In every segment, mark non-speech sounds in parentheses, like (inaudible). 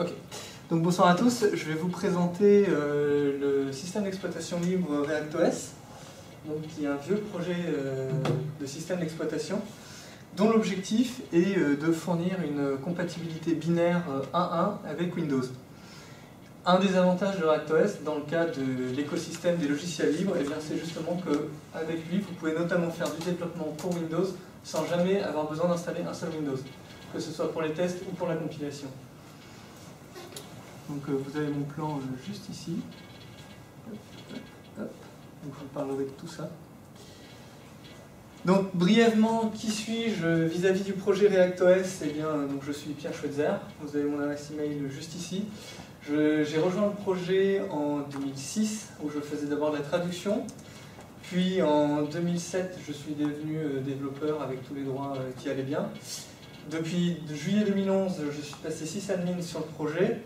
Ok. Donc bonsoir à tous. Je vais vous présenter euh, le système d'exploitation libre ReactOS, donc, qui est un vieux projet euh, de système d'exploitation, dont l'objectif est euh, de fournir une compatibilité binaire 1.1 avec Windows. Un des avantages de ReactOS dans le cas de l'écosystème des logiciels libres, eh c'est justement qu'avec lui, vous pouvez notamment faire du développement pour Windows sans jamais avoir besoin d'installer un seul Windows, que ce soit pour les tests ou pour la compilation. Donc euh, vous avez mon plan euh, juste ici. Donc je vous parlerai de tout ça. Donc brièvement, qui suis-je vis-à-vis du projet ReactOS Eh bien, donc, je suis Pierre Schweitzer, vous avez mon adresse email juste ici. J'ai rejoint le projet en 2006, où je faisais d'abord la traduction. Puis en 2007, je suis devenu euh, développeur avec tous les droits qui allaient bien. Depuis juillet 2011, je suis passé sysadmin sur le projet.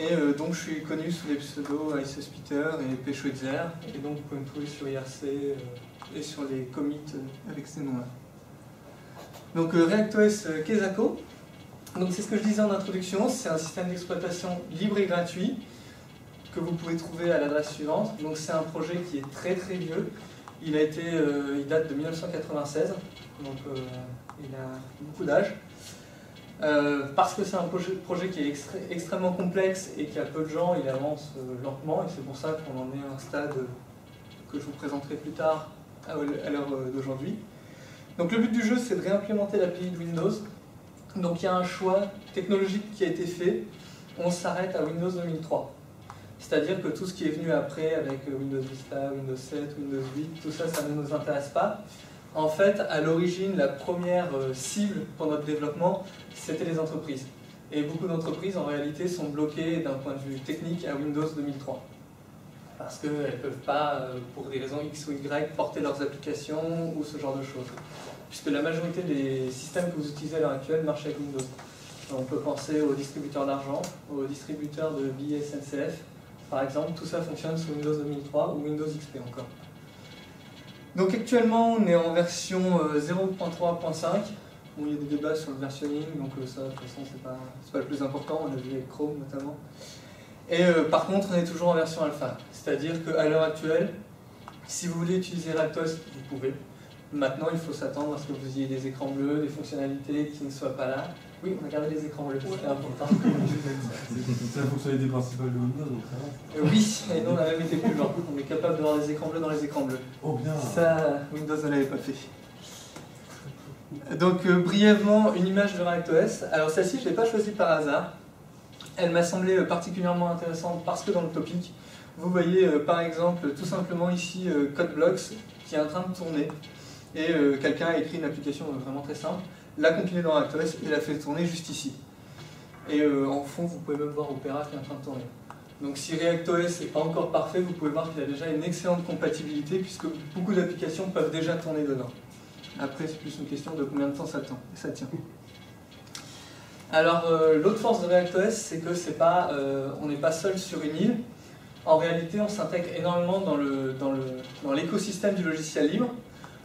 Et euh, donc je suis connu sous les pseudos Ice Peter et Pechwitzer, et donc vous pouvez me trouver sur IRC euh, et sur les commits euh, avec ces noms-là. Donc ReactOS Kezako, donc c'est ce que je disais en introduction, c'est un système d'exploitation libre et gratuit que vous pouvez trouver à l'adresse suivante. Donc c'est un projet qui est très très vieux, il, a été, il date de 1996, donc il a beaucoup d'âge. Euh, parce que c'est un projet, qui est extrêmement complexe et qui a peu de gens, il avance euh, lentement et c'est pour ça qu'on en est à un stade que je vous présenterai plus tard à, l'heure euh, d'aujourd'hui. Donc le but du jeu c'est de réimplémenter l'API de Windows. Donc il y a un choix technologique qui a été fait, on s'arrête à Windows 2003. C'est-à-dire que tout ce qui est venu après avec Windows Vista, Windows 7, Windows 8, tout ça, ça ne nous intéresse pas. En fait, à l'origine, la première cible pour notre développement, c'était les entreprises. Et beaucoup d'entreprises, en réalité, sont bloquées d'un point de vue technique à Windows 2003. Parce qu'elles ne peuvent pas, euh, pour des raisons X ou Y, porter leurs applications ou ce genre de choses. Puisque la majorité des systèmes que vous utilisez à l'heure actuelle marchent avec Windows. On peut penser aux distributeurs d'argent, aux distributeurs de billets par exemple, tout ça fonctionne sous Windows 2003 ou Windows XP encore. Donc actuellement, on est en version 0.3.5. Euh, il y a des débats sur le versionning, donc euh, ça, de toute façon, c'est pas, le plus important, on l'a vu avec Chrome notamment. Et euh, par contre, on est toujours en version alpha, c'est-à-dire qu'à l'heure actuelle, si vous voulez utiliser ReactOS, vous pouvez. Maintenant, il faut s'attendre à ce que vous ayez des écrans bleus, des fonctionnalités qui ne soient pas là. Oui, on a gardé les écrans bleus, c'est important. c'est la fonctionnalité principale de Windows, donc ça va Oui, et nous on a même été plus loin. On est capable d'avoir des écrans bleus dans les écrans bleus. Oh bien Ça, Windows ne l'avait pas fait. Donc euh, brièvement, une image de ReactOS. Alors celle-ci, je ne l'ai pas choisie par hasard. Elle m'a semblé euh, particulièrement intéressante parce que dans le topic, vous voyez euh, par exemple tout simplement ici CodeBlocks qui est en train de tourner. Et quelqu'un a écrit une application vraiment très simple, l'a compilée dans ReactOS et l'a fait tourner juste ici. Et en fond, vous pouvez même voir Opera qui est en train de tourner. Donc si ReactOS n'est pas encore parfait, vous pouvez voir qu'il a déjà une excellente compatibilité puisque beaucoup d'applications peuvent déjà tourner dedans. Après, c'est plus une question de combien de temps ça, ça tient. Alors, euh, l'autre force de ReactOS, c'est que c'est euh, on n'est pas seul sur une île. En réalité, on s'intègre énormément dans l'écosystème du logiciel libre.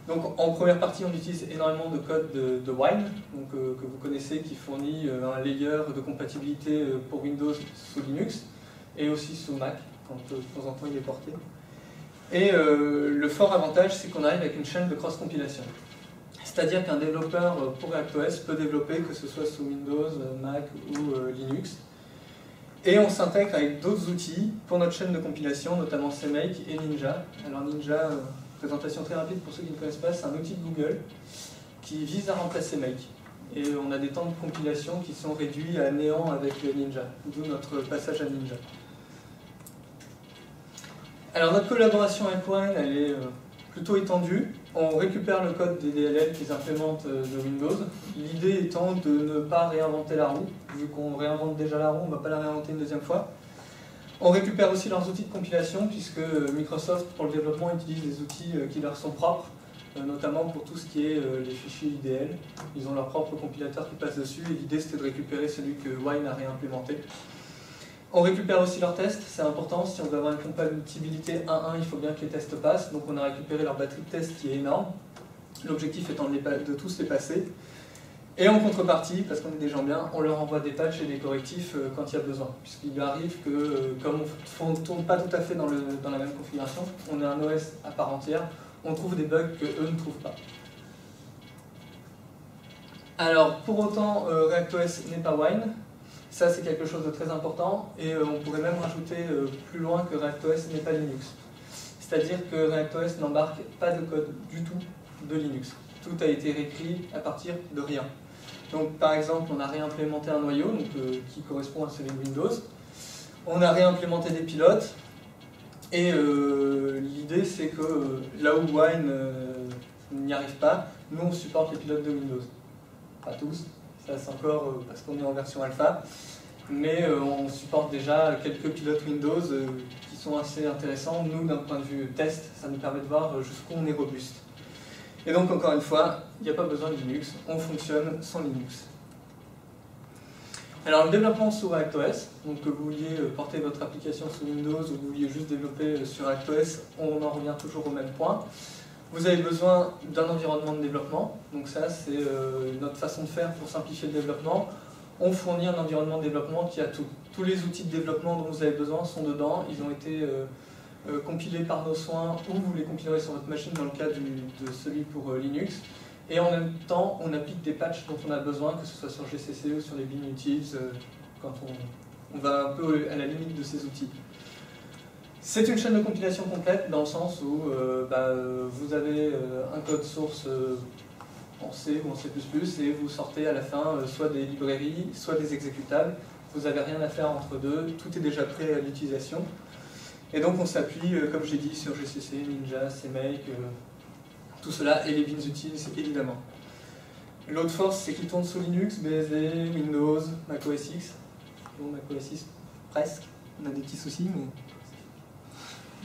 Donc, en première partie, on utilise énormément de code de, Wine, donc, euh, que vous connaissez, qui fournit un layer de compatibilité pour Windows sous Linux et aussi sous Mac, quand de temps en temps il est porté. Et le fort avantage, c'est qu'on arrive avec une chaîne de cross-compilation. C'est-à-dire qu'un développeur euh, pour ReactOS peut développer que ce soit sous Windows, euh, Mac ou euh, Linux. Et on s'intègre avec d'autres outils pour notre chaîne de compilation, notamment CMake et Ninja. Alors Ninja, présentation très rapide pour ceux qui ne connaissent pas, c'est un outil de Google qui vise à remplacer Make. Et on a des temps de compilation qui sont réduits à néant avec Ninja, d'où notre passage à Ninja. Alors notre collaboration avec elle est plutôt étendue on récupère le code des DLL qu'ils implémentent euh, de Windows. L'idée étant de ne pas réinventer la roue. Vu qu'on réinvente déjà la roue, on ne va pas la réinventer une deuxième fois. On récupère aussi leurs outils de compilation, puisque Microsoft, pour le développement, utilise des outils euh, qui leur sont propres, euh, notamment pour tout ce qui est les fichiers IDL. Ils ont leur propre compilateur qui passe dessus, et l'idée c'était de récupérer celui que Wine a réimplémenté. On récupère aussi leurs tests, c'est important, si on veut avoir une compatibilité 1-1, il faut bien que les tests passent, donc on a récupéré leur batterie de tests qui est énorme, l'objectif étant de, tous les passer. Et en contrepartie, parce qu'on est des gens bien, on leur envoie des patchs et des correctifs euh, quand il y a besoin. Puisqu'il arrive que, euh, comme on ne tourne pas tout à fait dans, dans la même configuration, on est un OS à part entière, on trouve des bugs que eux ne trouvent pas. Alors, pour autant, euh, ReactOS n'est pas Wine. Ça, c'est quelque chose de très important. Et on pourrait même rajouter plus loin que ReactOS n'est pas Linux. C'est-à-dire que ReactOS n'embarque pas de code du tout de Linux. Tout a été réécrit à partir de rien. Donc, par exemple, on a réimplémenté un noyau donc, euh, qui correspond à celui de Windows. On a réimplémenté des pilotes. Et euh, l'idée, c'est que euh, là où Wine n'y arrive pas, nous, on supporte les pilotes de Windows. Pas tous, ça c'est encore parce qu'on est en version alpha. Mais on supporte déjà quelques pilotes Windows qui sont assez intéressants. Nous, d'un point de vue test, ça nous permet de voir jusqu'où on est robuste. Et donc, encore une fois, il n'y a pas besoin de Linux, on fonctionne sans Linux. Alors, le développement sous ReactOS, donc que vous vouliez euh, porter votre application sous Windows ou que vous vouliez juste développer euh, sur ReactOS, on en revient toujours au même point. Vous avez besoin d'un environnement de développement, donc ça c'est euh, notre façon de faire pour simplifier le développement. On fournit un environnement de développement qui a tout. Tous les outils de développement dont vous avez besoin sont dedans, ils ont été euh, compilés par nos soins ou vous les compilerez sur votre machine dans le cas de celui pour euh, Linux. Et en même temps, on applique des patchs dont on a besoin, que ce soit sur GCC ou sur les bin utils, euh, quand on, va un peu à la limite de ces outils. C'est une chaîne de compilation complète dans le sens où bah, vous avez un code source en C ou en C++ et vous sortez à la fin soit des librairies, soit des exécutables. Vous n'avez rien à faire entre deux, tout est déjà prêt à l'utilisation. Et donc on s'appuie, euh, comme j'ai dit, sur GCC, Ninja, CMake, euh, tout cela, et les bins utiles, évidemment. L'autre force, c'est qu'il tourne sous Linux, BSD, Windows, Mac OS X. Bon, Mac OS X, presque. On a des petits soucis, mais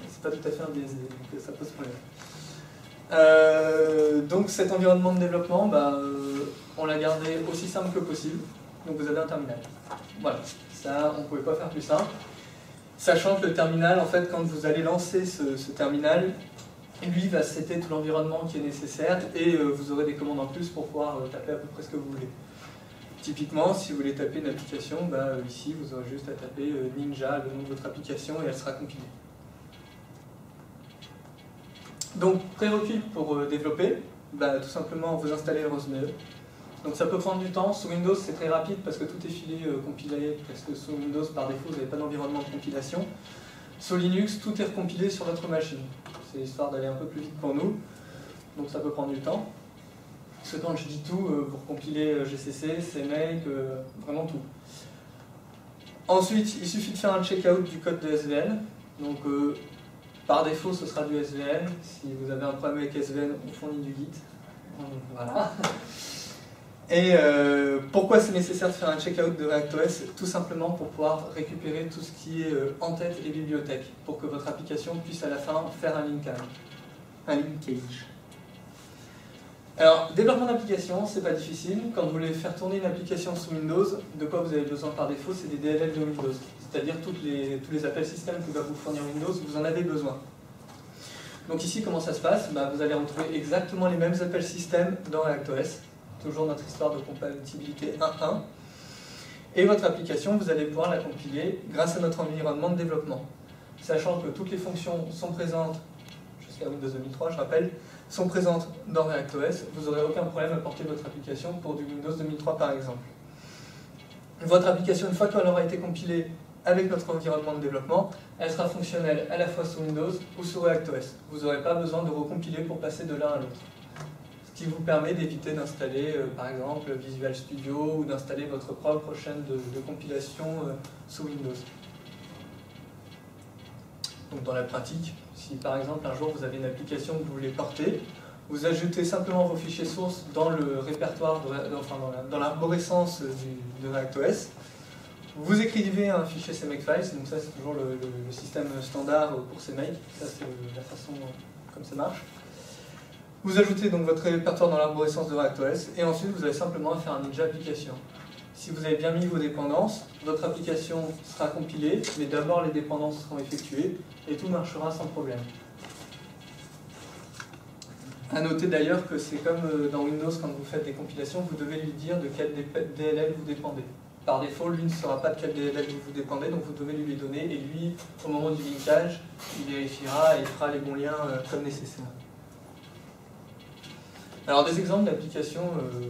c'est pas tout à fait un BSD, donc ça pose problème. Euh, donc cet environnement de développement, bah, on l'a gardé aussi simple que possible. Donc vous avez un terminal. Voilà, ça on ne pouvait pas faire plus simple. Sachant que le terminal, en fait, quand vous allez lancer ce, terminal, lui va setter tout l'environnement qui est nécessaire et euh, vous aurez des commandes en plus pour pouvoir euh, taper à peu près ce que vous voulez. Typiquement, si vous voulez taper une application, bah, euh, ici vous aurez juste à taper Ninja, le nom de votre application, et elle sera compilée. Donc, prérequis pour développer, bah, tout simplement vous installez le donc ça peut prendre du temps. Sous Windows, c'est très rapide parce que tout est filé, euh, compilé, parce que sous Windows, par défaut, vous n'avez pas d'environnement de compilation. Sous Linux, tout est recompilé sur votre machine. C'est histoire d'aller un peu plus vite pour nous. Donc ça peut prendre du temps. Parce que quand je dis tout, euh, vous recompilez euh, GCC, CMake, vraiment tout. Ensuite, il suffit de faire un checkout du code de SVN. Donc par défaut, ce sera du SVN. Si vous avez un problème avec SVN, on fournit du Git. Voilà. (laughs) Et euh, pourquoi c'est nécessaire de faire un checkout de ReactOS Tout simplement pour pouvoir récupérer tout ce qui est euh, en tête et bibliothèque, pour que votre application puisse à la fin faire un linkage. Un linkage. Alors, développement d'application, c'est pas difficile. Quand vous voulez faire tourner une application sous Windows, de quoi vous avez besoin par défaut C'est des DLL de Windows. C'est-à-dire tous les appels système que va vous fournir Windows, vous en avez besoin. Donc ici, comment ça se passe? Bah, Vous allez retrouver exactement les mêmes appels système dans ReactOS toujours notre histoire de compatibilité 1.1. Et votre application, vous allez pouvoir la compiler grâce à notre environnement de développement. Sachant que toutes les fonctions sont présentes, jusqu'à Windows 2003 je rappelle, sont présentes dans ReactOS, vous n'aurez aucun problème à porter votre application pour du Windows 2003 par exemple. Votre application, une fois qu'elle aura été compilée avec notre environnement de développement, elle sera fonctionnelle à la fois sous Windows ou sous ReactOS. Vous n'aurez pas besoin de recompiler pour passer de l'un à l'autre qui vous permet d'éviter d'installer euh, par exemple Visual Studio ou d'installer votre propre chaîne de, compilation euh, sous Windows. Donc dans la pratique, si par exemple un jour vous avez une application que vous voulez porter, vous ajoutez simplement vos fichiers sources dans le répertoire, enfin dans l'arborescence de ReactOS, vous écrivez un fichier CMakeFiles, donc ça c'est toujours le, le, système standard pour CMake, ça c'est la façon comme ça marche. Vous ajoutez donc votre répertoire dans l'arborescence de ReactOS et ensuite vous avez simplement à faire un Ninja application. Si vous avez bien mis vos dépendances, votre application sera compilée, mais d'abord les dépendances seront effectuées et tout marchera sans problème. À noter d'ailleurs que c'est comme euh, dans Windows quand vous faites des compilations, vous devez lui dire de quel DLL vous dépendez. Par défaut, lui ne saura pas de quel DLL vous dépendez, donc vous devez lui les donner et lui, au moment du linkage, il vérifiera et fera les bons liens euh, comme nécessaire. Alors des exemples d'applications euh,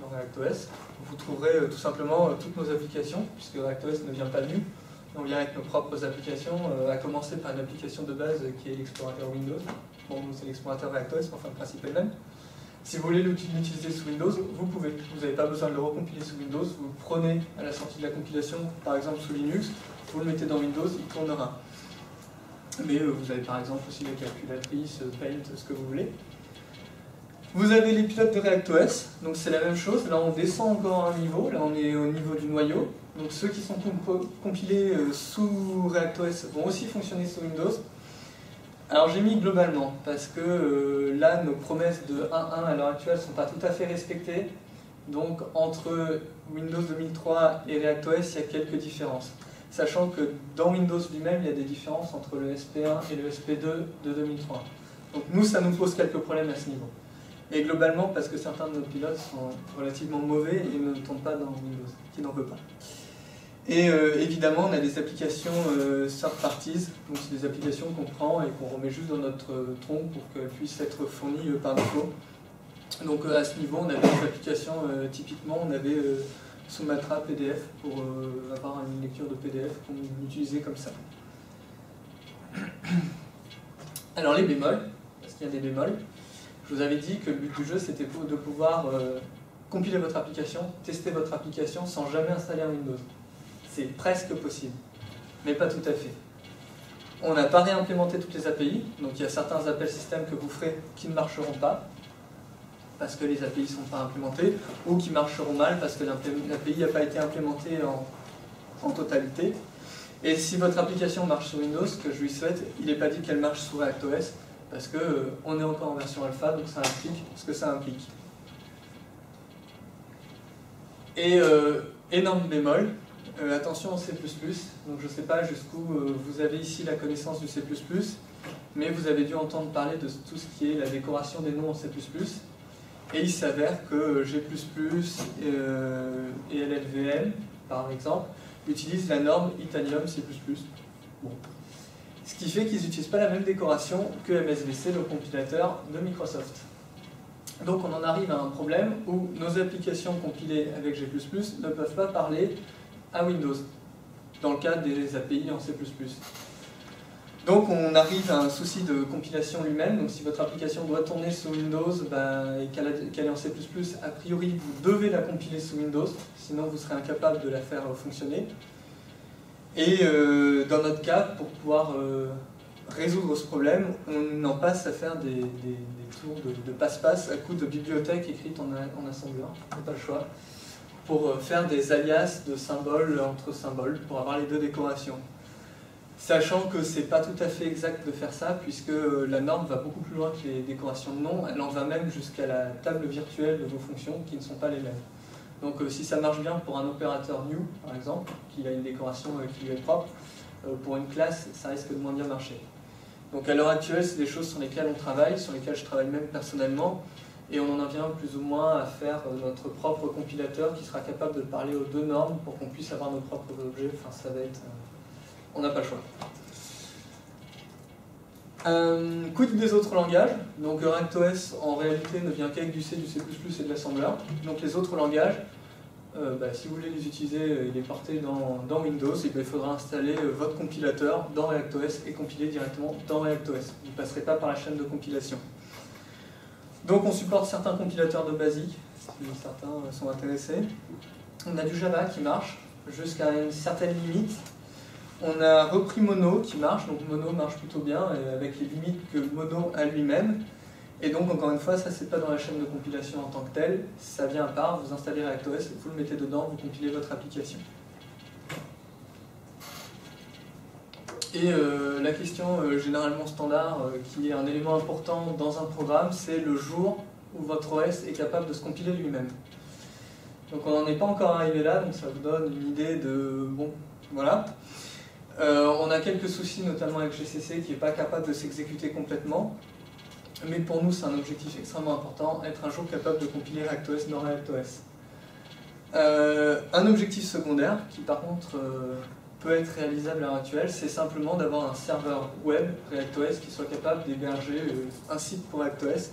dans ReactOS, vous trouverez tout simplement toutes nos applications, puisque ReactOS ne vient pas de nous, on vient avec nos propres applications, à commencer par une application de base qui est l'explorateur Windows. Bon, c'est l'explorateur ReactOS, mais enfin le principe est même. Si vous voulez l'utiliser sous Windows, vous pouvez. Vous n'avez pas besoin de le recompiler sous Windows. Vous le prenez à la sortie de la compilation, par exemple sous Linux, vous le mettez dans Windows, il tournera. Mais euh, vous avez par exemple aussi la calculatrice, euh, Paint, ce que vous voulez. Vous avez les pilotes de ReactOS, donc c'est la même chose. Là, on descend encore un niveau. Là, on est au niveau du noyau. Donc ceux qui sont compilés euh, sous ReactOS vont aussi fonctionner sous Windows. Alors j'ai mis globalement, parce que euh, là, nos promesses de 1.1 à l'heure actuelle ne sont pas tout à fait respectées. Donc entre Windows 2003 et ReactOS, il y a quelques différences. Sachant que dans Windows lui-même, il y a des différences entre le SP1 et le SP2 de 2003. Donc nous, ça nous pose quelques problèmes à ce niveau. Et globalement, parce que certains de nos pilotes sont relativement mauvais et ne tombent pas dans Windows, qui n'en veut pas. Et euh, évidemment, on a des applications euh, third parties, donc c'est des applications qu'on prend et qu'on remet juste dans notre euh, tronc pour qu'elles puissent être fournies euh, par défaut. Donc à ce niveau, on avait des applications, typiquement, on avait Sumatra PDF pour avoir une lecture de PDF qu'on utilisait comme ça. Alors les bémols, parce qu'il y a des bémols, vous avais dit que le but du jeu c'était de pouvoir compiler votre application, tester votre application sans jamais installer un Windows. C'est presque possible, mais pas tout à fait. On n'a pas réimplémenté toutes les API, donc il y a certains appels système que vous ferez qui ne marcheront pas, parce que les API ne sont pas implémentés, ou qui marcheront mal parce que l'API n'a pas été implémentée en, totalité. Et si votre application marche sur Windows, ce que je lui souhaite, il n'est pas dit qu'elle marche sous ReactOS, parce qu'on euh, est encore en version alpha, donc ça implique ce que ça implique. Et euh, énorme bémol, euh, attention en C++, donc je ne sais pas jusqu'où vous avez ici la connaissance du C++, mais vous avez dû entendre parler de tout ce qui est la décoration des noms en C++, et il s'avère que G++ euh, et LLVM, par exemple, utilisent la norme Itanium C++. Ce qui fait qu'ils n'utilisent pas la même décoration que MSVC, le compilateur de Microsoft. Donc on en arrive à un problème où nos applications compilées avec G++ ne peuvent pas parler à Windows, dans le cadre des API en C++. Donc on arrive à un souci de compilation lui-même, donc si votre application doit tourner sous Windows ben, et qu'elle est en C++, a priori vous devez la compiler sous Windows, sinon vous serez incapable de la faire fonctionner. Et euh, dans notre cas, pour pouvoir euh, résoudre ce problème, on en passe à faire des, tours de passe-passe à coup de bibliothèque écrite en, en assembler, c'est pas le choix pour euh, faire des alias de symboles entre symboles, pour avoir les deux décorations. Sachant que c'est pas tout à fait exact de faire ça, puisque la norme va beaucoup plus loin que les décorations de nom, elle en va même jusqu'à la table virtuelle de vos fonctions qui ne sont pas les mêmes. Donc euh, si ça marche bien pour un opérateur new, par exemple, qui a une décoration qui lui est propre, pour une classe, ça risque de moins bien marcher. Donc à l'heure actuelle, c'est des choses sur lesquelles on travaille, sur lesquelles je travaille même personnellement, et on en vient plus ou moins à faire euh, notre propre compilateur qui sera capable de parler aux deux normes pour qu'on puisse avoir nos propres objets. Enfin, ça va être... Euh, on n'a pas le choix. Euh, quid des autres langages Donc ReactOS en réalité ne vient qu'avec du C, du C++ et de l'assembleur. Donc les autres langages, bah, si vous voulez les utiliser il est porté dans, Windows, et il faudra installer votre compilateur dans ReactOS et compiler directement dans ReactOS. Vous ne passerez pas par la chaîne de compilation. Donc on supporte certains compilateurs de BASIC, si certains sont intéressés. On a du Java qui marche jusqu'à une certaine limite. On a repris Mono qui marche, donc Mono marche plutôt bien, avec les limites que Mono a lui-même. Et donc encore une fois, ça c'est pas dans la chaîne de compilation en tant que telle, ça vient à part, vous installez ReactOS, vous le mettez dedans, vous compilez votre application. Et euh, la question euh, généralement standard, euh, qui est un élément important dans un programme, c'est le jour où votre OS est capable de se compiler lui-même. Donc on n'en est pas encore arrivé là, donc ça vous donne une idée de... Bon, voilà. On a quelques soucis, notamment avec GCC, qui n'est pas capable de s'exécuter complètement. mais pour nous c'est un objectif extrêmement important, être un jour capable de compiler ReactOS dans ReactOS. Euh, un objectif secondaire, qui par contre euh, peut être réalisable à l'heure actuelle, c'est simplement d'avoir un serveur web ReactOS qui soit capable d'héberger euh, un site pour ReactOS.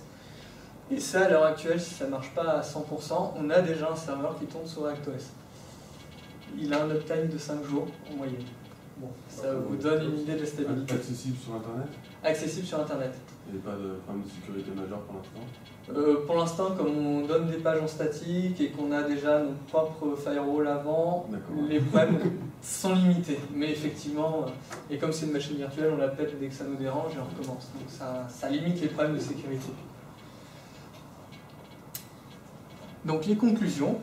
Et ça, à l'heure actuelle, si ça ne marche pas à 100%, on a déjà un serveur qui tourne sur ReactOS. Il a un uptime de 5 jours en moyenne. Bon, ça vous donne une idée de la stabilité. Accessible sur Internet Accessible sur Internet. Il n'y a pas de problème de sécurité majeur pour l'instant euh, Pour l'instant, comme on donne des pages en statique et qu'on a déjà nos propres firewalls avant, les problèmes (laughs) sont limités. Mais effectivement, euh, et comme c'est une machine virtuelle, on la pète dès que ça nous dérange et on recommence. Donc ça, ça limite les problèmes de sécurité. Donc les conclusions.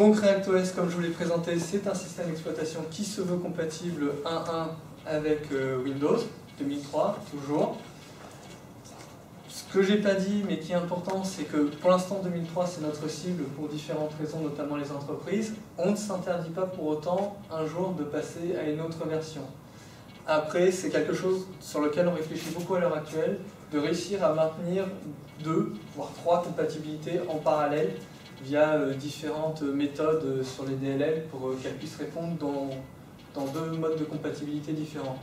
Donc ReactOS, comme je vous l'ai présenté, c'est un système d'exploitation qui se veut compatible 1.1 avec euh, Windows 2003, toujours. Ce que j'ai pas dit, mais qui est important, c'est que pour l'instant 2003 c'est notre cible pour différentes raisons, notamment les entreprises. On ne s'interdit pas pour autant un jour de passer à une autre version. Après, c'est quelque chose sur lequel on réfléchit beaucoup à l'heure actuelle, de réussir à maintenir deux, voire trois compatibilités en parallèle via euh, différentes méthodes sur les DLL pour euh, qu'elles puissent répondre dans, dans deux modes de compatibilité différents.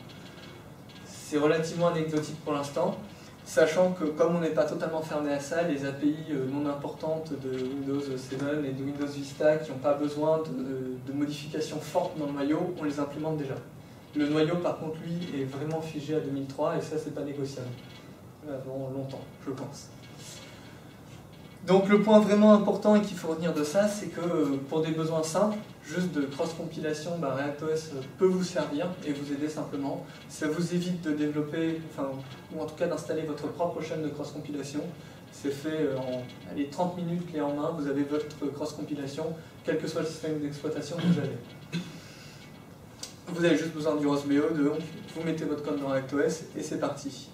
C'est relativement anecdotique pour l'instant, sachant que comme on n'est pas totalement fermé à ça, les API euh, non importantes de Windows 7 et de Windows Vista qui n'ont pas besoin de, modifications fortes dans le noyau, on les implémente déjà. Le noyau par contre lui est vraiment figé à 2003 et ça c'est pas négociable. Avant longtemps, je pense. Donc le point vraiment important et qu'il faut retenir de ça, c'est que euh, pour des besoins simples, juste de cross-compilation, bah, ReactOS peut vous servir et vous aider simplement. Ça vous évite de développer, enfin, ou en tout cas d'installer votre propre chaîne de cross-compilation. C'est fait euh, en allez, 30 minutes clé en main, vous avez votre cross-compilation, quel que soit le système d'exploitation que vous avez. Vous avez juste besoin du ROSBO, donc vous mettez votre code dans ReactOS et c'est parti.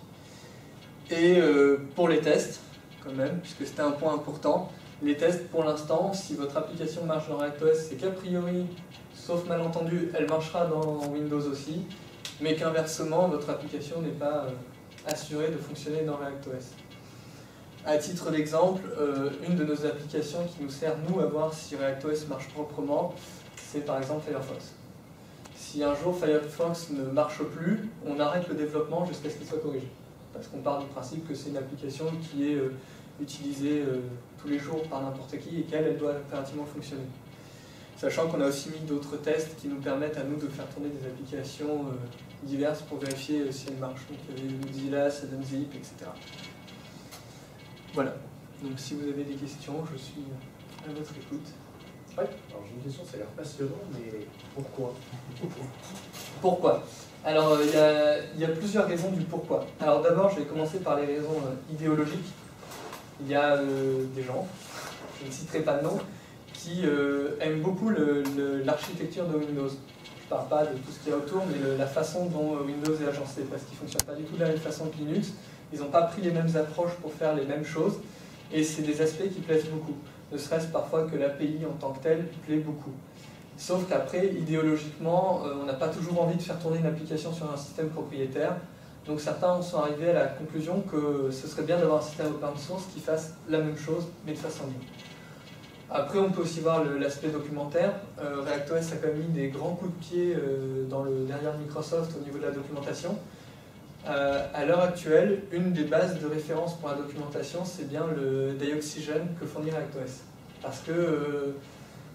Et euh, pour les tests, quand même, puisque c'était un point important. Les tests, pour l'instant, si votre application marche dans ReactOS, c'est qu'a priori, sauf malentendu, elle marchera dans Windows aussi, mais qu'inversement, votre application n'est pas euh, assurée de fonctionner dans ReactOS. À titre d'exemple, euh, une de nos applications qui nous sert, nous, à voir si ReactOS marche proprement, c'est par exemple Firefox. Si un jour Firefox ne marche plus, on arrête le développement jusqu'à ce qu'il soit corrigé. Parce qu'on part du principe que c'est une application qui est euh, utilisée euh, tous les jours par n'importe qui et qu'elle, elle doit impérativement fonctionner. Sachant qu'on a aussi mis d'autres tests qui nous permettent à nous de faire tourner des applications euh, diverses pour vérifier si elles marchent. Donc il y avait Mozilla, Zip, etc. Voilà. Donc si vous avez des questions, je suis à votre écoute. Ouais. Alors j'ai une question, ça a l'air passionnant, mais pourquoi? Pourquoi? Alors il y, a plusieurs raisons du pourquoi. Alors d'abord, je vais commencer par les raisons idéologiques il y a euh, des gens, je ne citerai pas de nom, qui euh, aiment beaucoup l'architecture de Windows. Je ne parle pas de tout ce qu'il y a autour, mais la façon dont euh, Windows est agencé, parce qu'il ne fonctionne pas du tout de la même façon que Linux. Ils n'ont pas pris les mêmes approches pour faire les mêmes choses, et c'est des aspects qui plaisent beaucoup. Ne serait-ce parfois que l'API en tant que telle plaît beaucoup. Sauf qu'après, idéologiquement, on n'a pas toujours envie de faire tourner une application sur un système propriétaire. Donc certains sont arrivés à la conclusion que ce serait bien d'avoir un système open source qui fasse la même chose, mais de façon libre. Après, on peut aussi voir l'aspect documentaire. Euh, ReactOS a quand même mis des grands coups de pied euh, dans le, derrière Microsoft au niveau de la documentation. Euh, à l'heure actuelle, une des bases de référence pour la documentation, c'est bien le Dioxygen que fournit ReactOS. Parce que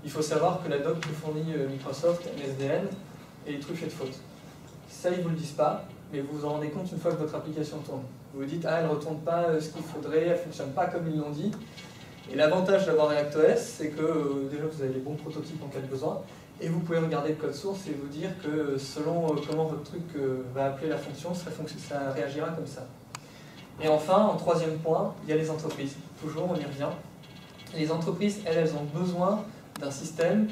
il faut savoir que la doc que fournit Microsoft, MSDN, est truffée de fautes. Ça, ils ne vous le disent pas, mais vous vous en rendez compte une fois que votre application tourne. Vous vous dites, ah, elle ne retourne pas euh, ce qu'il faudrait, elle ne fonctionne pas comme ils l'ont dit. Et l'avantage d'avoir ReactOS, c'est que euh, déjà vous avez les bons prototypes en cas de besoin, et vous pouvez regarder le code source et vous dire que selon euh, comment votre truc va appeler la fonction, ça, ça réagira comme ça. Et enfin, en troisième point, il y a les entreprises. Toujours, on y revient. Les entreprises, elles, elles ont besoin d'un système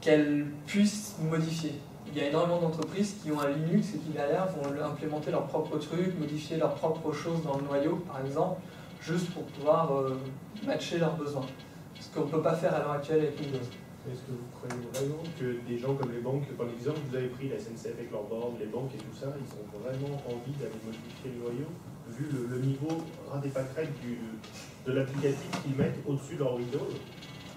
qu'elles puissent modifier il y a énormément d'entreprises qui ont un Linux et qui derrière vont implémenter leurs propres trucs, modifier leurs propres choses dans le noyau, par exemple, juste pour pouvoir euh, matcher leurs besoins. Ce qu'on ne peut pas faire à l'heure actuelle avec Windows. Est-ce que vous croyez vraiment que des gens comme les banques, par exemple, vous avez pris la SNCF avec leur board, les banques et tout ça, ils ont vraiment envie d'aller modifier le noyau vu le, niveau ras des pâquerettes de l'applicatif qu'ils mettent au-dessus de leur Windows?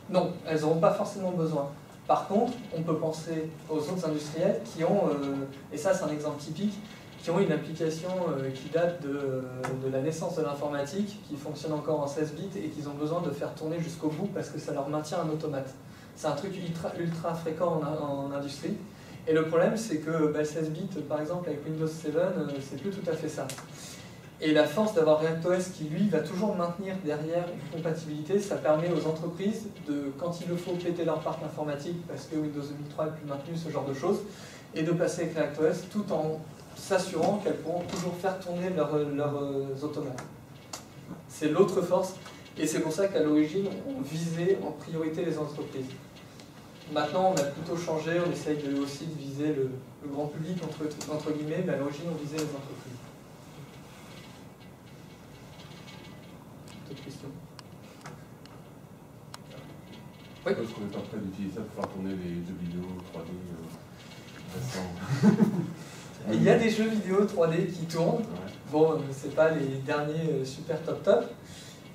Non, elles n'auront pas forcément besoin. Par contre, on peut penser aux autres industriels qui ont, euh, et ça c'est un exemple typique, qui ont une application euh, qui date de, de la naissance de l'informatique, qui fonctionne encore en 16 bits et qu'ils ont besoin de faire tourner jusqu'au bout parce que ça leur maintient un automate. C'est un truc ultra, fréquent en, industrie. Et le problème, c'est que bah, 16 bits, par exemple, avec Windows 7, euh, c'est plus tout à fait ça. Et la force d'avoir ReactOS qui, lui, va toujours maintenir derrière une compatibilité, ça permet aux entreprises de, quand il le faut, péter leur parc informatique parce que Windows 2003 n'est plus maintenu, ce genre de choses, et de passer avec ReactOS tout en s'assurant qu'elles pourront toujours faire tourner leurs, euh, automates. C'est l'autre force, et c'est pour ça qu'à l'origine, on visait en priorité les entreprises. Maintenant, on a plutôt changé, on essaye aussi de viser le, le grand public, entre, entre guillemets, mais à l'origine, on visait les entreprises. D'autres questions Oui Parce qu'on n'est pas prêt d'utiliser ça pour faire tourner les jeux vidéo 3D euh, récents. (laughs) Il y a des jeux vidéo 3D qui tournent. Ouais. Bon, euh, c'est pas les derniers euh, super top top,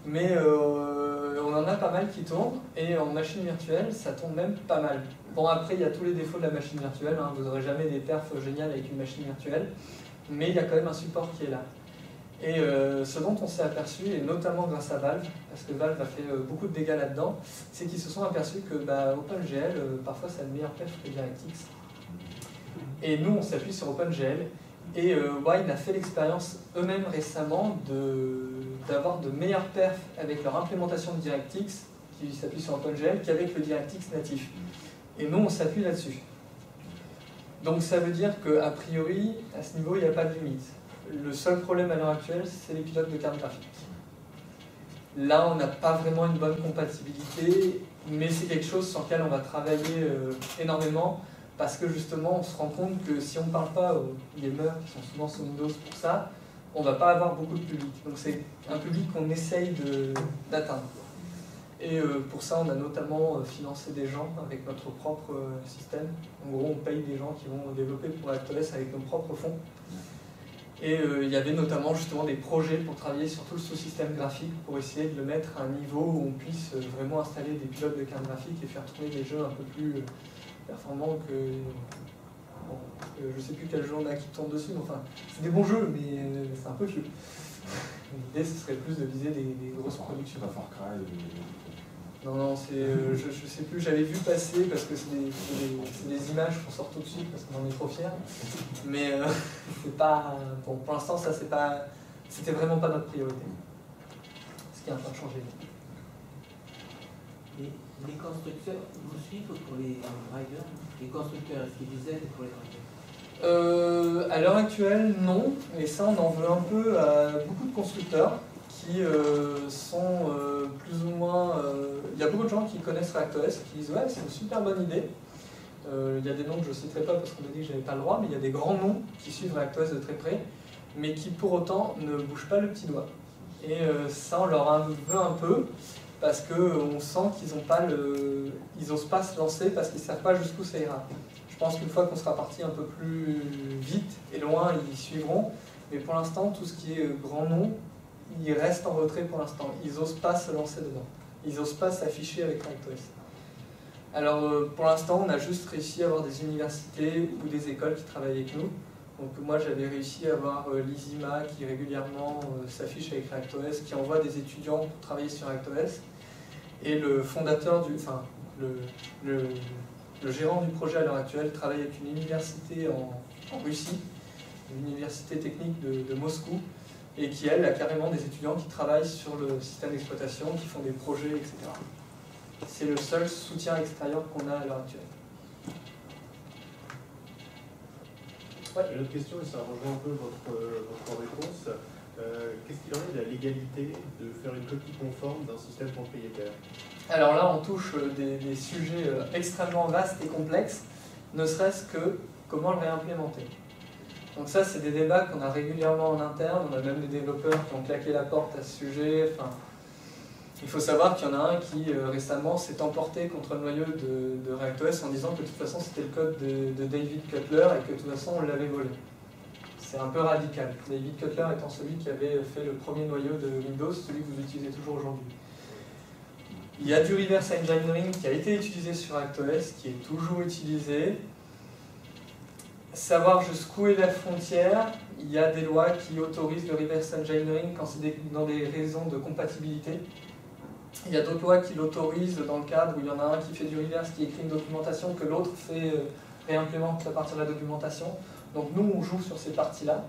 mais euh, on en a pas mal qui tournent, et en machine virtuelle, ça tourne même pas mal. Bon, après, il y a tous les défauts de la machine virtuelle, hein, vous n'aurez jamais des perfs géniales avec une machine virtuelle, mais il y a quand même un support qui est là. Et euh, ce dont on s'est aperçu, et notamment grâce à Valve, parce que Valve a fait euh, beaucoup de dégâts là-dedans, c'est qu'ils se sont aperçus que bah, OpenGL, euh, parfois, ça a une meilleure perf que DirectX. Et nous, on s'appuie sur OpenGL. Et Wine a fait l'expérience eux-mêmes récemment d'avoir de, de, meilleures perfs avec leur implémentation de DirectX, qui s'appuie sur OpenGL, qu'avec le DirectX natif. Et nous, on s'appuie là-dessus. Donc ça veut dire qu'a priori, à ce niveau, il n'y a pas de limite. Le seul problème à l'heure actuelle, c'est les pilotes de carte graphique. Là, on n'a pas vraiment une bonne compatibilité, mais c'est quelque chose sur lequel on va travailler euh, énormément parce que justement on se rend compte que si on ne parle pas aux gamers qui sont souvent sous Windows pour ça, on ne va pas avoir beaucoup de public. Donc c'est un public qu'on essaye d'atteindre. Et euh, pour ça, on a notamment euh, financé des gens avec notre propre système. En gros, on paye des gens qui vont développer pour ActOS avec nos propres fonds. Et il y avait notamment justement des projets pour travailler sur tout le sous-système graphique pour essayer de le mettre à un niveau où on puisse vraiment installer des pilotes de carte graphique et faire tourner des jeux un peu plus performant que. Bon, je sais plus quel jeu on a qui tourne dessus, mais enfin, c'est des bons jeux, mais euh, c'est un peu vieux. (laughs) L'idée, ce serait plus de viser des, des grosses productions. Far Cry. Non, non, c'est, euh, je, je sais plus, j'avais vu passer parce que c'est des, des, des, images qu'on sort tout de suite parce qu'on en est trop fiers. Mais euh, (laughs) c'est pas. Bon, pour l'instant, ça, c'est pas. C'était vraiment pas notre priorité. Ce qui est en train de changer. Et les constructeurs vous suivent pour les drivers Les constructeurs, est-ce qu'ils vous aident pour les drivers? Euh, À l'heure actuelle, non. Et ça, on en veut un peu à beaucoup de constructeurs qui euh, sont euh, plus ou moins... euh, Il y a beaucoup de gens qui connaissent ReactOS qui disent « Ouais, c'est une super bonne idée ». Il y a des noms que je ne citerai pas parce qu'on m'a dit que je n'avais pas le droit, mais il y a des grands noms qui suivent ReactOS de très près, mais qui pour autant ne bougent pas le petit doigt. Et ça, on leur veut un peu, parce qu'on sent qu'ils n'ont pas ils n'osent pas se lancer parce qu'ils ne savent pas jusqu'où ça ira. Je pense qu'une fois qu'on sera parti un peu plus vite et loin, ils suivront. Mais pour l'instant, tout ce qui est grand nom, ils restent en retrait pour l'instant. Ils n'osent pas se lancer dedans. Ils n'osent pas s'afficher avec ReactOS. Alors euh, pour l'instant, on a juste réussi à avoir des universités ou des écoles qui travaillent avec nous. Donc moi j'avais réussi à avoir euh, l'ISIMA qui régulièrement euh, s'affiche avec ReactOS, qui envoie des étudiants pour travailler sur ReactOS. Et le fondateur du, enfin le, gérant du projet à l'heure actuelle travaille avec une université en, Russie, une université technique de, Moscou, et qui elle a carrément des étudiants qui travaillent sur le système d'exploitation, qui font des projets, etc. C'est le seul soutien extérieur qu'on a à l'heure actuelle. Ouais. Une autre question, et ça rejoint un peu votre, votre réponse. Euh, Qu'est-ce qu'il en est de la légalité de faire une copie conforme d'un système propriétaire? Alors là, on touche des, des, sujets euh, extrêmement vastes et complexes, ne serait-ce que comment le réimplémenter. Donc ça, c'est des débats qu'on a régulièrement en interne, on a même des développeurs qui ont claqué la porte à ce sujet. Enfin, il faut savoir qu'il y en a un qui euh, récemment s'est emporté contre le noyau de, ReactOS en disant que de toute façon c'était le code de, David Cutler et que de toute façon on l'avait volé. c'est un peu radical. David Cutler étant celui qui avait fait le premier noyau de Windows, celui que vous utilisez toujours aujourd'hui. Il y a du reverse engineering qui a été utilisé sur ActOS, qui est toujours utilisé. Savoir jusqu'où est la frontière, il y a des lois qui autorisent le reverse engineering quand c'est dans des raisons de compatibilité. Il y a d'autres lois qui l'autorisent dans le cadre où il y en a un qui fait du reverse, qui écrit une documentation, que l'autre fait euh, réimplémente à partir de la documentation. Donc nous, on joue sur ces parties-là.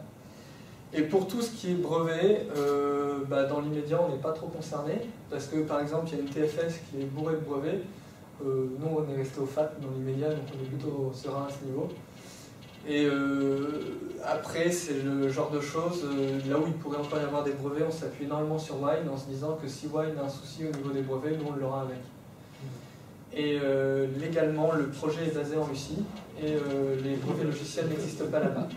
Et pour tout ce qui est brevet, euh, bah, dans l'immédiat, on n'est pas trop concerné, parce que par exemple, il y a une TFS qui est bourrée de brevets. Euh, nous, on est resté au FAT dans l'immédiat, donc on est plutôt serein à ce niveau. Et euh, après, c'est le genre de choses, là où il pourrait encore y avoir des brevets, on s'appuie énormément sur Wine en se disant que si Wine a un souci au niveau des brevets, nous, on l'aura avec. Et légalement, le projet est basé en Russie, et les brevets logiciels n'existent pas là-bas.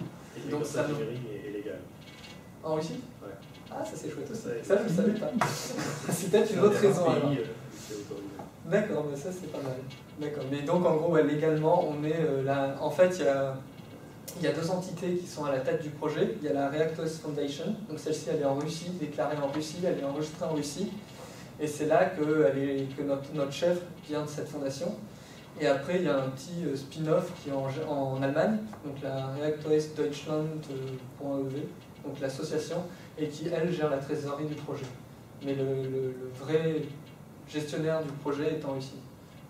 Donc ça est légal. En Russie? Ouais. Ah, ça c'est chouette aussi. Ça, je ne savais pas. (laughs) c'est peut-être une autre raison alors. D'accord, mais ça c'est pas mal. D'accord. Mais donc en gros, légalement, on est euh, là. En fait, il y a, y a deux entités qui sont à la tête du projet. Il y a la ReactOS Foundation. Donc celle-ci, elle est en Russie, déclarée en Russie, elle est enregistrée en Russie. Et c'est là que, notre, chef vient de cette fondation. Et après, il y a un petit euh, spin-off qui est en, Allemagne, donc la ReactOS Deutschland.ev, donc l'association, et qui, elle, gère la trésorerie du projet. Mais le, vrai gestionnaire du projet est en Russie.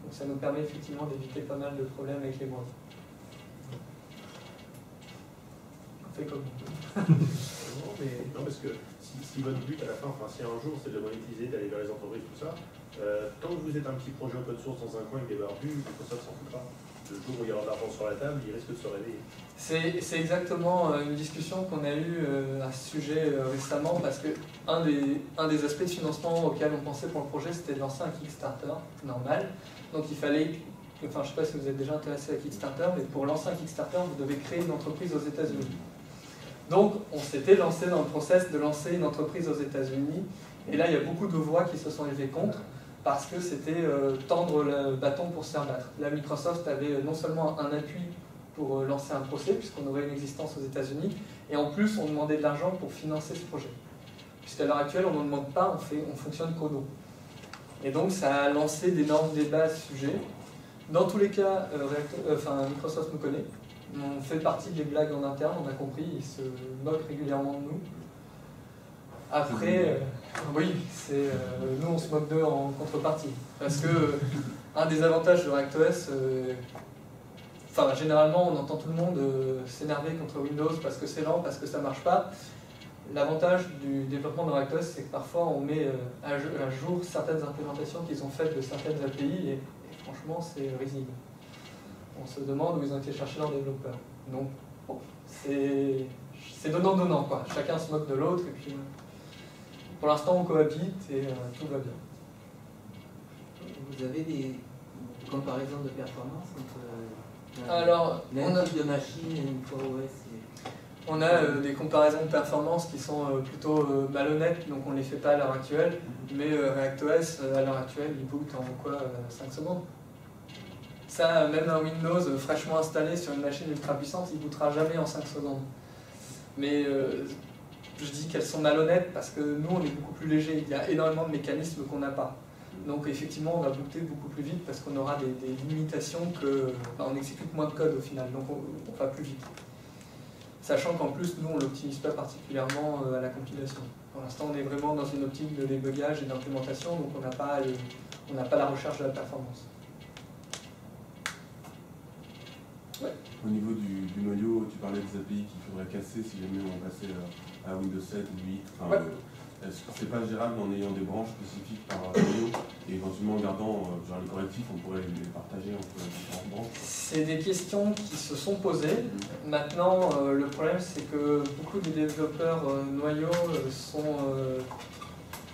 Donc ça nous permet effectivement d'éviter pas mal de problèmes avec les brevets. On fait comme (laughs) non, mais, non, parce que si, votre but à la fin, enfin si un jour c'est de monétiser, d'aller vers les entreprises, tout ça, euh, tant que vous êtes un petit projet open source dans un coin avec des barbus, ça ne s'en fout pas. Le jour où il y aura de l'argent sur la table, il risque de se réveiller. C'est exactement euh, une discussion qu'on a eue euh, à ce sujet récemment parce que un des, un des aspects de financement auxquels on pensait pour le projet, c'était de lancer un Kickstarter normal. Donc il fallait, enfin je ne sais pas si vous êtes déjà intéressé à Kickstarter, mais pour lancer un Kickstarter, vous devez créer une entreprise aux États-Unis. Donc on s'était lancé dans le process de lancer une entreprise aux États-Unis. Et là, il y a beaucoup de voix qui se sont élevées contre parce que c'était euh, tendre le bâton pour se faire battre. Là, Microsoft avait non seulement un appui pour euh, lancer un procès, puisqu'on aurait une existence aux États-Unis, et en plus, on demandait de l'argent pour financer ce projet. Puisqu'à l'heure actuelle, on ne demande pas, on, fait, on fonctionne qu'au dos. Et donc, ça a lancé d'énormes débats à ce sujet. Dans tous les cas, euh, Microsoft nous connaît. On fait partie des blagues en interne, on a compris, ils se moquent régulièrement de nous. Après, oui, c'est euh, nous on se moque d'eux en contrepartie. Parce que euh, (laughs) un des avantages de ReactOS, euh, enfin généralement on entend tout le monde s'énerver contre Windows parce que c'est lent, parce que ça marche pas. L'avantage du développement de ReactOS, c'est que parfois on met à jour certaines implémentations qu'ils ont faites de certaines API et, franchement c'est risible. On se demande où ils ont été chercher leurs développeurs. Donc c'est donnant-donnant quoi. Chacun se moque de l'autre et puis pour l'instant, on cohabite et euh, tout va bien. Vous avez des comparaisons de performance entre euh, Alors, on a, de machine et une On a euh, des comparaisons de performance qui sont plutôt malhonnêtes, donc on ne les fait pas à l'heure actuelle. Mais ReactOS, à l'heure actuelle, il boot en quoi 5 secondes ça, même un Windows fraîchement installé sur une machine ultra puissante, il bootera jamais en 5 secondes. Mais je dis qu'elles sont malhonnêtes parce que nous, on est beaucoup plus léger. Il y a énormément de mécanismes qu'on n'a pas. Donc effectivement, on va booter beaucoup plus vite parce qu'on aura des, limitations que... on exécute moins de code au final, donc on, va plus vite. Sachant qu'en plus, nous, on l'optimise pas particulièrement euh, à la compilation. Pour l'instant, on est vraiment dans une optique de débugage et d'implémentation, donc on n'a pas, pas la recherche de la performance. Au niveau du, noyau, tu parlais des API qu'il faudrait casser si jamais on passait à Windows 7 ou 8. Enfin, Est-ce que c'est pas gérable en ayant des branches spécifiques par noyau et éventuellement en gardant euh, genre les correctifs, on pourrait les partager entre différentes branches? C'est des questions qui se sont posées. Maintenant, euh, le problème c'est que beaucoup des développeurs euh, noyaux sont,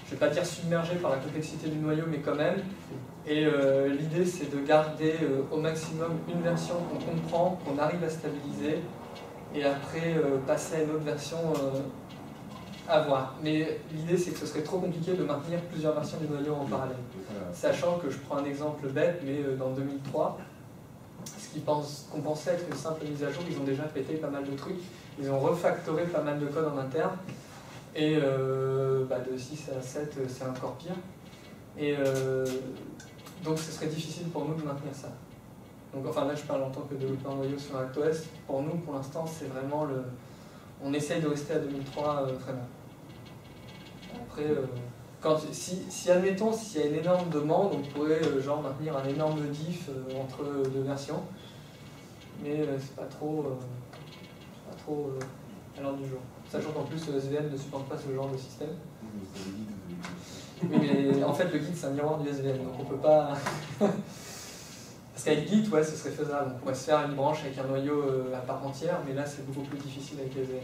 je vais pas dire submergés par la complexité du noyau, mais quand même. Et l'idée c'est de garder au maximum une version qu'on comprend, qu'on arrive à stabiliser, et après passer à une autre version à voir. Mais l'idée, c'est que ce serait trop compliqué de maintenir plusieurs versions du noyau en parallèle. Sachant que je prends un exemple bête, mais euh, dans 2003, ce qu'ils pensent, qu'on pensait être une simple mise à jour, ils ont déjà pété pas mal de trucs. Ils ont refactoré pas mal de code en interne. Et euh, bah, de 6 à 7, euh, c'est encore pire. Et euh, donc ce serait difficile pour nous de maintenir ça. Donc enfin là je parle en tant que développeur noyau sur ActOS. Pour nous pour l'instant c'est vraiment le. On essaye de rester à 2003 vraiment. Après, quand, si, si admettons s'il y a une énorme demande, on pourrait genre maintenir un énorme diff entre deux versions. Mais c'est pas trop, pas trop à l'heure du jour. Sachant qu'en plus, SVN ne supporte pas ce genre de système. Oui, mais en fait, le guide, c'est un miroir du SVN, donc on peut pas. (laughs) Parce qu'avec Git, ouais, ce serait faisable. On pourrait se faire une branche avec un noyau euh, à part entière, mais là, c'est beaucoup plus difficile avec SVN.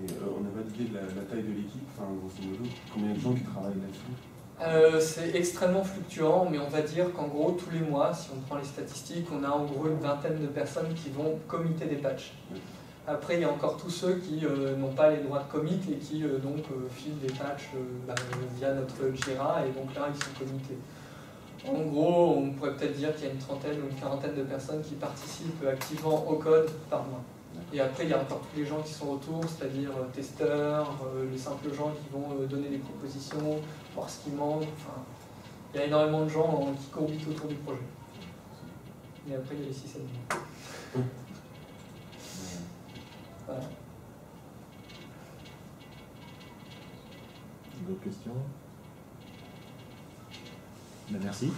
Et euh, on n'a pas d'idée de la, taille de l'équipe, enfin, grosso modo, combien de gens qui travaillent là-dessus? Euh, c'est extrêmement fluctuant, mais on va dire qu'en gros, tous les mois, si on prend les statistiques, on a en gros une vingtaine de personnes qui vont commiter des patchs. Après, il y a encore tous ceux qui euh, n'ont pas les droits de commit et qui euh, donc euh, filent des patchs bah, via notre Jira et donc là ils sont commités. En gros, on pourrait peut-être dire qu'il y a une trentaine ou une quarantaine de personnes qui participent activement au code par mois. Et après, il y a encore tous les gens qui sont autour, c'est-à-dire testeurs, les simples gens qui vont donner des propositions, voir ce qui manque. Il y a énormément de gens qui courbitent autour du projet. Et après, il y a les D'autres questions? Ben, Merci.